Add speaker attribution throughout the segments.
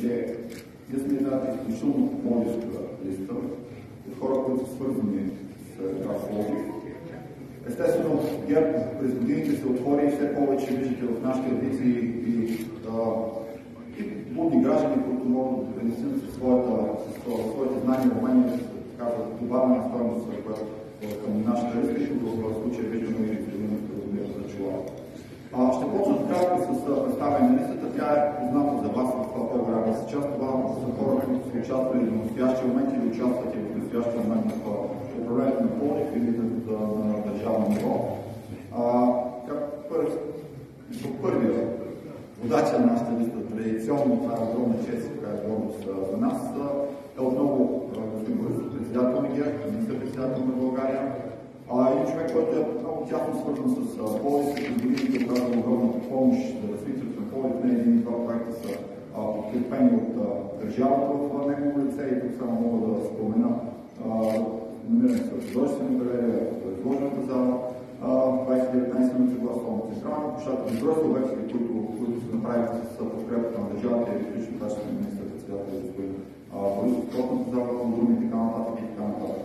Speaker 1: че ние сме една изключително по-ниска листа от хора, които са свързани с град Пловдив. Естествено, ГЕРБ през годините се отвори и все повече виждате в нашите редици и, и, и будни граждани, които могат да допринесат със своите знания, умения, с такава добавена стойност, която към нашата листа, в случая виждаме и господин Радомир Ще почна кратко с представяне на листата. Тя е позната за вас в по-голяма си част. Това са хора, които са участвали в настоящия момент или участват и в настоящия момент в управлението на Пловдив или на, държавно ниво. Първия водач на нашата листа, традиционно това е огромна чест, така е гордост за нас, е отново господин Борисов, председател на ГЕР, министър-председател на България, а, един човек, който е много тясно свързан с Пловдив, с на Пловдив. Не един и два проекта са подкрепени от държавата в негово лице и тук само мога да спомена намиране с художествени галерия, изложената зала, 2019 на съгласно централна площадка, безбройство обекти, които, които се направиха с подкрепата на държавата и лично качеството на министър-председател господин Борисов, спортната зала, думи и така нататък и така нататък.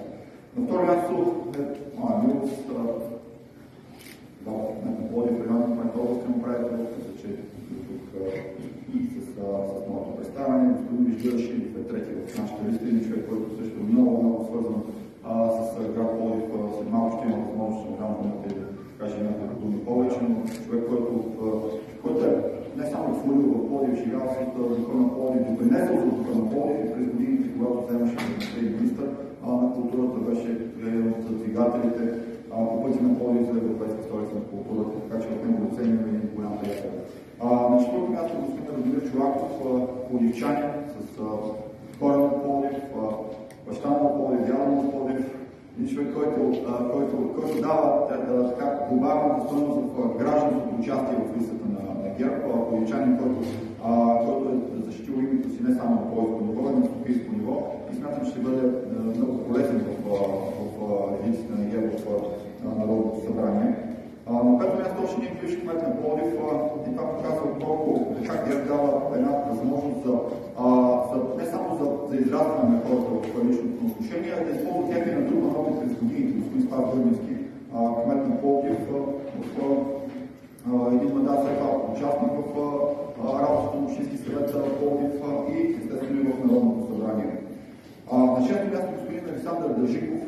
Speaker 1: На второ място е моя милост, да, на Плодив район, кмет областен управител, мисля, че тук с, с моето представяне, господин Виждърши, е трети в нашата листа, един човек, който също е много, много свързан с град Плодив. След малко ще има възможност, ще му дам думата и да каже няколко думи повече, но човек, който, който е не само отворил в Плодив, живял с духа на Плодив, допринесъл за духа на Плодив и през годините, когато вземаше да министър на културата, беше един от двигателите по пътя на Плодив за Европейска столица на културата, така че от него оценим един голям приятел. На четвърто място господин Радомир Чулаков, плодивчанин с хора на Плодив, баща на Плодив, дядо на Плодив, един човек, който, който, който дава така добавена стойност в гражданското участие в листата на, на ГЕРБ, плодивчанин, който, който е защитил името си не само на Плодивско ниво, но и на Софийско ниво и смятам, че ще бъде много полезен в, в, в редиците на ГЕРБ в Народното събрание. На пето място още един бивш кмет на Плодив и това показва колко как ГЕРБ дава една възможност за, за не само за, за израстване на хората в личното отношение, а да използва техния на друг опит през Спас Гърбински, кмет на Плодив, в един мандат след това участник в работата на Общински съвет за Плодив и естествено и в Народното събрание. На шесто място господин Александър Държиков.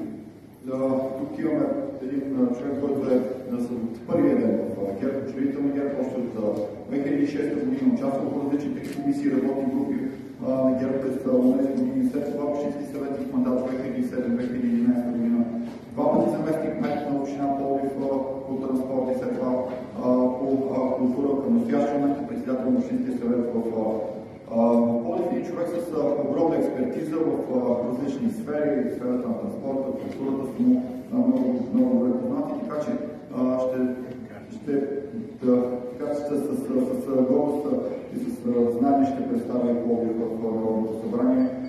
Speaker 1: Тук имаме един човек, който е от първия ден в ГЕРБ, учредител на ГЕРБ, още от 2006 година участвал в различните комисии, работни групи на ГЕРБ през тези години. След това Общински съвет в мандат 2007-2011 година. в Общинския съвет в Пловдив и човек с огромна експертиза в различни сфери, в сферата на транспорта, културата, са на много, много добре познати, така че ще, ще да, така че с, с, с, с гордост и с знание ще представя и Пловдив в Народното събрание.